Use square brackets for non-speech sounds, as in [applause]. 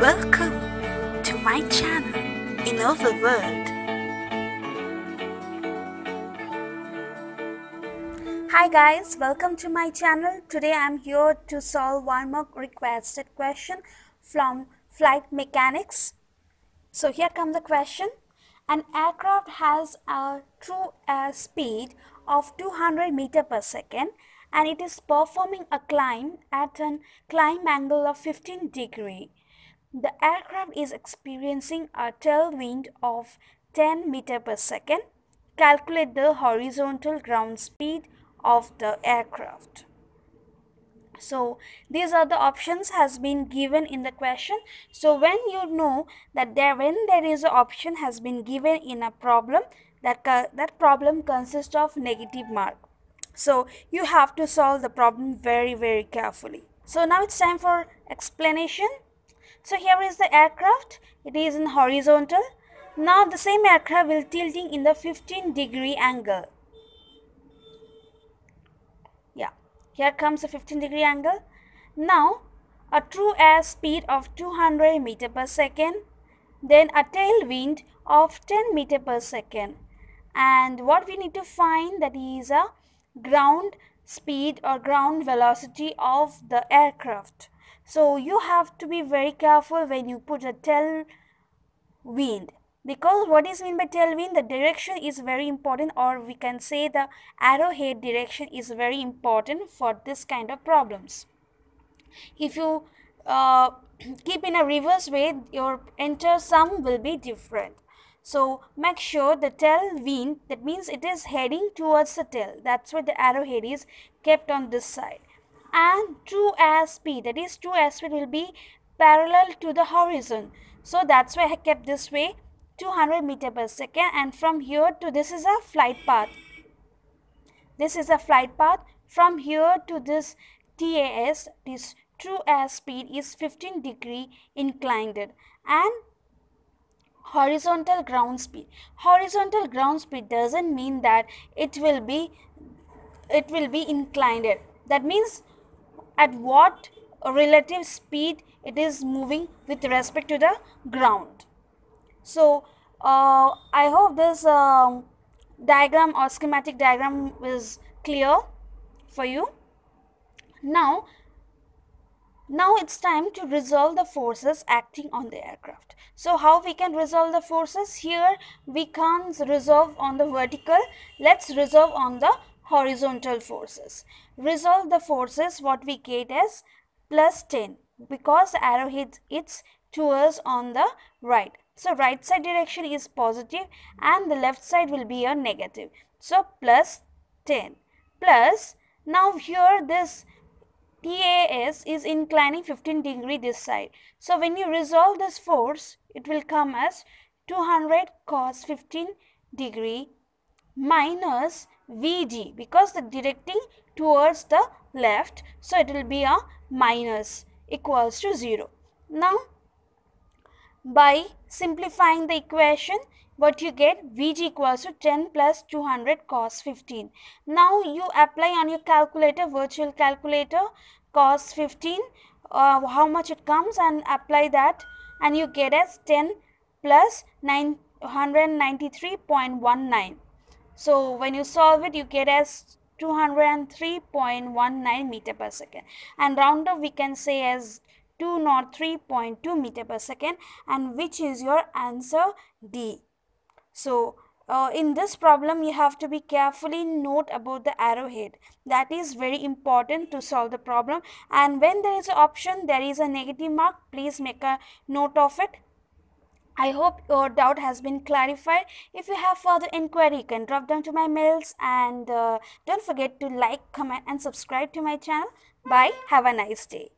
Welcome to my channel Innova World. Hi guys, welcome to my channel. Today I'm here to solve one more requested question from flight mechanics. So here comes the question. An aircraft has a true air speed of 200 meter per second and it is performing a climb at an climb angle of 15 degree. The aircraft is experiencing a tailwind of 10 meter per second. Calculate the horizontal ground speed of the aircraft. So these are the options has been given in the question. So when you know that there when there is an option has been given in a problem that that problem consists of negative mark. So you have to solve the problem very very carefully. So now it's time for explanation. So here is the aircraft. It is in horizontal. Now the same aircraft will tilting in the 15 degree angle. Yeah, here comes the 15 degree angle. Now a true air speed of 200 meter per second. Then a tailwind of 10 meter per second. And what we need to find that is a ground speed or ground velocity of the aircraft. So you have to be very careful when you put a tailwind because what is mean by tailwind the direction is very important or we can say the arrowhead direction is very important for this kind of problems. If you uh, [clears throat] keep in a reverse way your enter sum will be different. So make sure the tailwind that means it is heading towards the tail that's why the arrowhead is kept on this side and true air speed that is true air speed will be parallel to the horizon. So that's why I kept this way 200 meter per second and from here to this is a flight path. This is a flight path. From here to this TAS this true air speed is 15 degree inclined. And horizontal ground speed. Horizontal ground speed doesn't mean that it will be it will be inclined. That means at what relative speed it is moving with respect to the ground. So, uh, I hope this uh, diagram or schematic diagram is clear for you. Now, now it's time to resolve the forces acting on the aircraft. So how we can resolve the forces? Here we can't resolve on the vertical. Let's resolve on the horizontal forces. Resolve the forces what we get as plus 10 because arrow hits it's towards on the right. So right side direction is positive and the left side will be a negative. So plus 10 plus now here this TAS is inclining 15 degree this side. So when you resolve this force it will come as 200 cos 15 degree minus VG because the directing towards the left so it will be a minus equals to 0. Now by simplifying the equation what you get Vg equals to 10 plus 200 cos 15. Now you apply on your calculator virtual calculator cos 15 uh, how much it comes and apply that and you get as 10 plus 993.19 so when you solve it, you get as 203.19 meter per second. And round up we can say as 203.2 meter per second. And which is your answer? D. So uh, in this problem you have to be carefully note about the arrowhead. That is very important to solve the problem. And when there is an option there is a negative mark please make a note of it I hope your doubt has been clarified. If you have further inquiry, you can drop down to my mails and uh, don't forget to like, comment and subscribe to my channel. Bye. Have a nice day.